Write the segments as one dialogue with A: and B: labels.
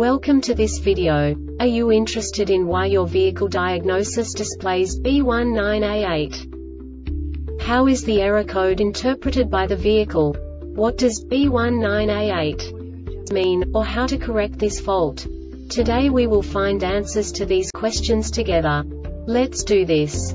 A: Welcome to this video. Are you interested in why your vehicle diagnosis displays B19A8? How is the error code interpreted by the vehicle? What does B19A8 mean, or how to correct this fault? Today we will find answers to these questions together. Let's do this.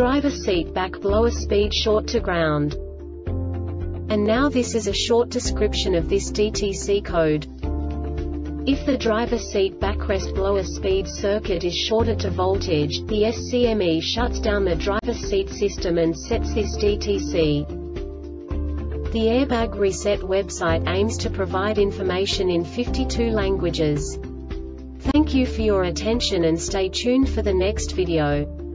A: Driver seat back blower speed short to ground. And now this is a short description of this DTC code. If the driver seat backrest blower speed circuit is shorted to voltage, the SCME shuts down the driver seat system and sets this DTC. The Airbag Reset website aims to provide information in 52 languages. Thank you for your attention and stay tuned for the next video.